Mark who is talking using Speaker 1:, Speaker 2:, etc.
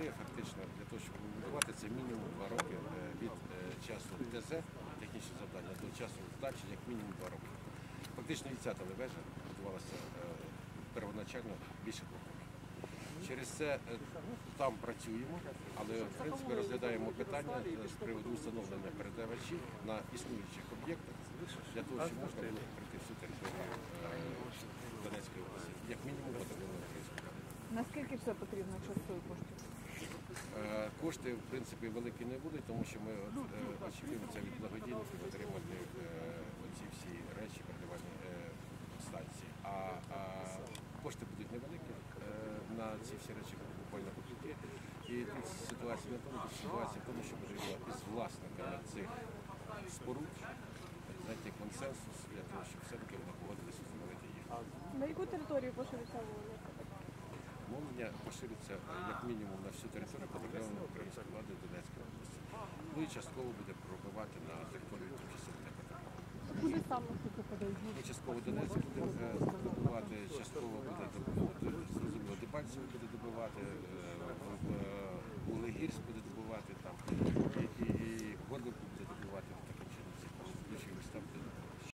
Speaker 1: Фактично для того, щоб побудувати, це мінімум два роки е, від е, часу ТЗ, технічне завдання, до часу здачі, як мінімум два роки. Фактично і ця телевежа будувалася е, первоначально більше двох років. Через це там працюємо, але в принципі розглядаємо питання з приводу встановлення передавачів на існуючих об'єктах для того, щоб можна було прийти всю територію Донецької області, як мінімум батальйону української.
Speaker 2: Наскільки це потрібно часу і коштів?
Speaker 1: Е, Кошти, в принципі, великі не будуть, тому що ми е, очікуємо це від благодійників отримати е, оці всі речі, передавальні станції. А, кошти будуть невеликі на ці всі речі буквально копійки. І тут ситуація не тому, ситуація в тому, що ми живемо із власниками цих споруд, знайти консенсус для того, щоб все-таки вони погодилися встановити їх.
Speaker 2: На яку територію поширюється вулиця?
Speaker 1: мовлення пошириться е, як мінімум на всю територію повідомлення української влади Донецької області. Ну і частково буде пробивати на територію тимчасової
Speaker 2: Куди саме подають?
Speaker 1: Ну, частково Донецьк буде добувати, частково буде добувати зрозуміло, Дебальців буде добивати, Улегірськ е, е, буде добувати. там.